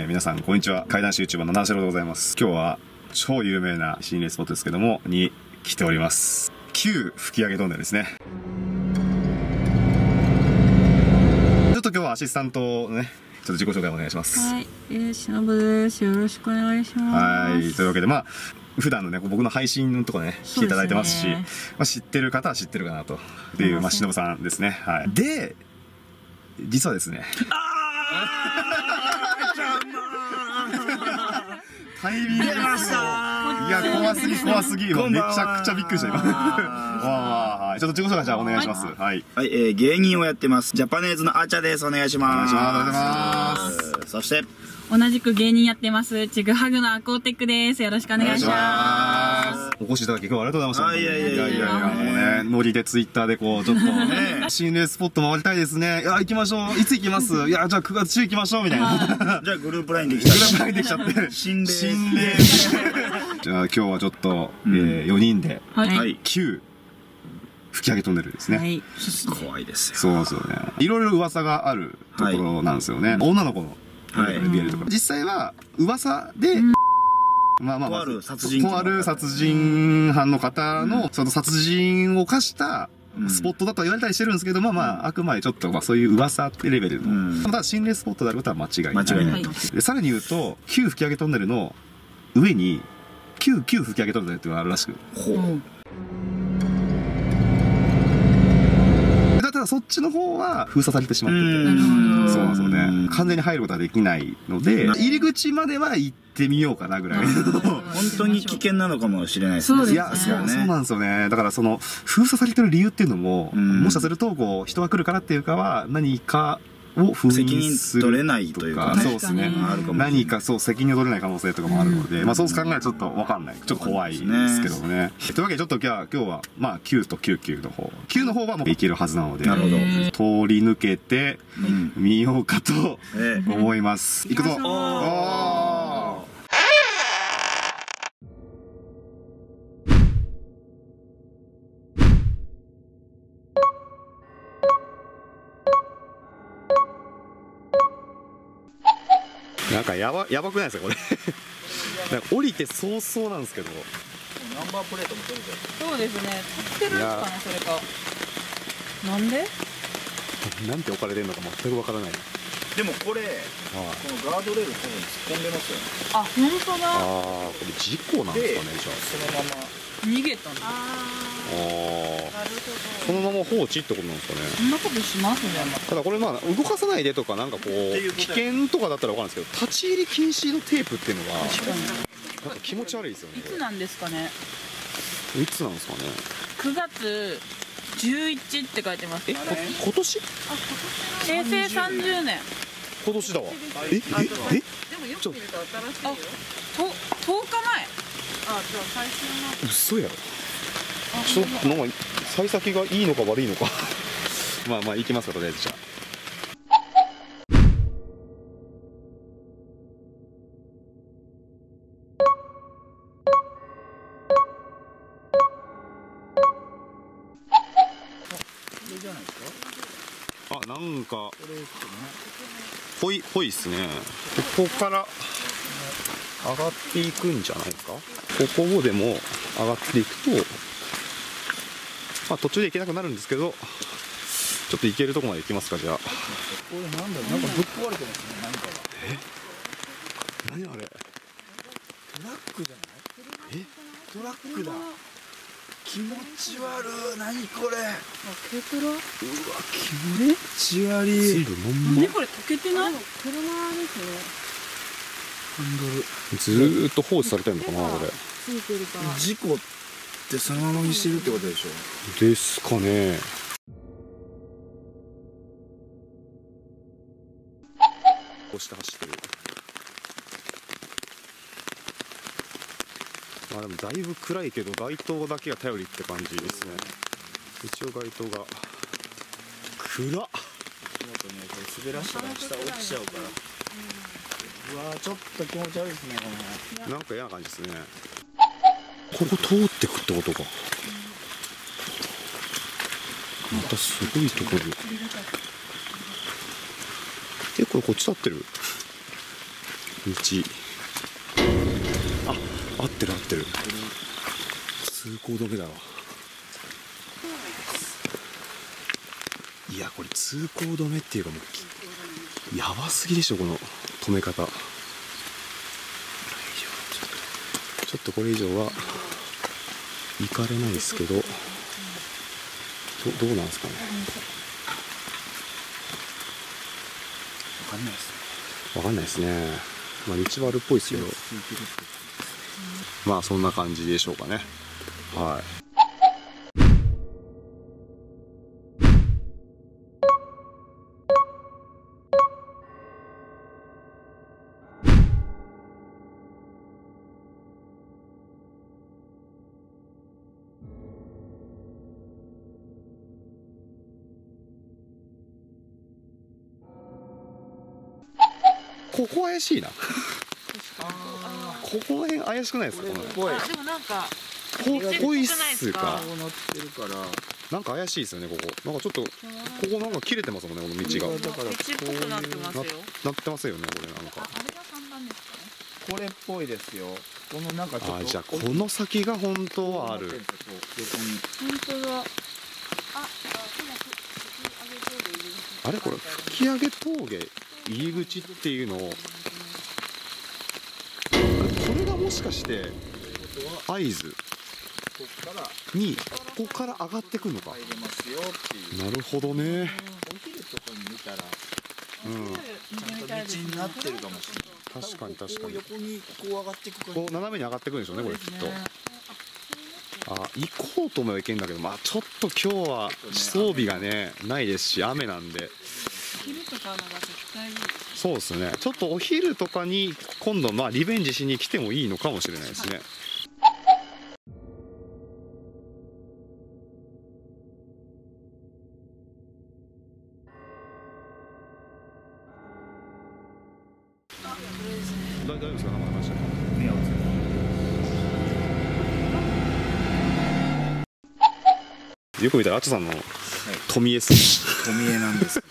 えー皆さん、こんにちは。階段師 YouTuber のナンシロでございます。今日は、超有名な心霊スポットですけども、に来ております。旧吹き上げトンネルですね。ちょっと今日はアシスタントのね、ちょっと自己紹介お願いします。はい、えー、しのぶです。よろしくお願いします。はい。というわけで、まあ、普段のね、僕の配信のとこね、来ていただいてますし、すねまあ、知ってる方は知ってるかなと。っていう、まあ、しのぶさんですね。はい。で、実はですね、タイミングいや、怖すぎ、怖すぎ。めちゃくちゃびっくりした、今。わあわあちょっと自己紹介じゃあお願いします。はい。はい、えー、芸人をやってます。ジャパネーズのあーちゃです。お願いします。お願いしますそして、同じく芸人やってます。ちぐはぐのアコーテックです。よろしくお願いします。お越しいただき今日はありがとうございました。あいやいやいやいやもうね、ノリでツイッターでこう、ちょっとね、心霊スポット回りたいですね。いや、行きましょう。いつ行きます？いや、じゃあ9月中行きましょう、みたいな。グじゃあグループラインできたラブラインできちゃって。心霊心霊。じゃあ今日はちょっと、えー、4人で、はい。はい。旧吹き上げトンネルですね。はい。怖いですよ。そうですよね。いろいろ噂があるところなんですよね。女の子の、はいビエルとか。実際は、噂で、まあまあまあ、とある殺人鬼とある殺人犯の方の、その殺人を犯した、スポットだとは言われたりしてるんですけど、まあまあ、あくまでちょっと、まあそういう噂ってレベルの。うんただ、心霊スポットであることは間違いない。間違いないはいで、さらに言うと、旧吹き上げトンネルの上に、旧旧吹き上げトンネルっていうのがあるらしく。ほう。ただそっちの方は封鎖されてしまってて。うんそうなんですよねうん。完全に入ることはできないので、入り口までは行ってみようかなぐらいの。本当に危険なのかもしれないですね。そうですねいや、そう、そうなんですよね。だからその、封鎖されてる理由っていうのも、うんもしかすると、こう、人が来るからっていうかは、何かを封責任印する取れないというかね。そうですね。確かに。あるかもしれない何かそう責任を取れない可能性とかもあるので、まあそう考えるとちょっとわかんない。ちょっと怖いですけどね。というわけでちょっと今日は今日はまあ9と99の方。9の方はもういけるはずなのでなるほど。えー通り抜けてうん。見ようかとええ。思います。行くぞ行きなんかやばやばくないですかこれ？なんか降りて早々なんですけど。そう。ですね。立ってるんですかね、それか。なんで？なんて置かれてるのか全くわからないでもこれ、はいこのガードレール多分突っ込んでますよね。あ、本当だ。ああこれ事故なんですかねじゃそのまま。逃げたんだ。ああそのまま放置ってことなんですかねそんなことしますね、まただこれまあ動かさないでとかなんかこう危険とかだったらわかるんですけど立ち入り禁止のテープっていうのは確かに。なんか気持ち悪いですよねいつなんですかね。いつなんですかね9月11って書いてます。えこ今年？平成30年。今年だわえええ？でもよく見ると新しいよ。あ、と10日前。あ、じゃあ最新の。嘘やろちょっとなんか幸先がいいのか悪いのか まあまあ行きますかとりあえずじゃああなんかぽいぽいっすねここから上がっていくんじゃないですか？ここをでも上がっていくとまあ途中で行けなくなるんですけどちょっと行けるとこまで行きますかじゃあこれなんだろう？なんかぶっ壊れてますね。何かが。何あれトラックじゃない？え？トラックだ。気持ち悪い。何これ？あ、軽トラ？うわ気持ち悪い。部まんまね、これ溶けてない？車ですね。ハンドル。ずーっと放置されてるのかなこれついてるから。事故ってそのままにしてるってことでしょですかねこうして走ってるまあでもだいぶ暗いけど街灯だけが頼りって感じですね。一応街灯が暗っ。ねこれ滑らしたら下落ちちゃうから、うわーちょっと気持ち悪いですねこの辺。なんか嫌な感じですね。ここ通ってくってことか。またすごいところ。えこれこっち立ってる？あ合ってる合ってる。通行止めだわ。いやこれ通行止めっていうかもうやばすぎでしょこの止め方。ちょっとこれ以上は行かれないですけどどどうなんですかね？わかんないですわかんないですね。まあ道はあるっぽいですけどまあそんな感じでしょうかね。はい。ここ怪しいな。ここら辺怪しくないですか？この辺。でもなんかここいっすか？こうなってるから。なんか怪しいですよねここ。なんかちょっとここなんか切れてますもんねこの道が。だから道っぽくなってますよ。なってますよねこれなんか。あれが看板ですかね？これっぽいですよ。このなんかちょっとあじゃあこの先が本当はある。本当だ。ああれ？これ吹上峠入り口っていうのをもしかして合図ここからにここから上がってくるのか。なるほどね。お昼とかに見たらうん。ちゃん。と道になってるかもしれない確かに確かに。横にこう上がっていく感こう斜めに上がってくるんでしょうねこれきっと。あ行こうと思えば行けんだけどまあちょっと今日は装備がねないですし雨なんで。昼とかのが絶対いいそうですね。ちょっとお昼とかに今度まあリベンジしに来てもいいのかもしれないですね。大丈夫ですか？生話目をつよ。く見たらあちさんの富江っす富江なんです